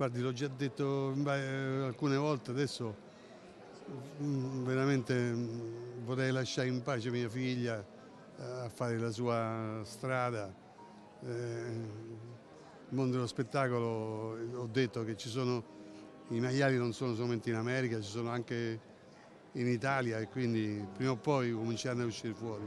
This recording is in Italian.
Guardi, l'ho già detto mm, beh, eh, alcune volte, adesso mm, veramente mm, vorrei lasciare in pace mia figlia eh, a fare la sua strada. Eh, il mondo dello spettacolo, eh, ho detto che ci sono, i maiali non sono solamente in America, ci sono anche in Italia e quindi prima o poi cominceranno a uscire fuori.